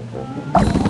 Ugh!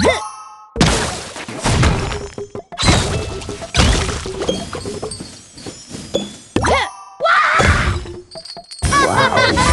Huh! Uau!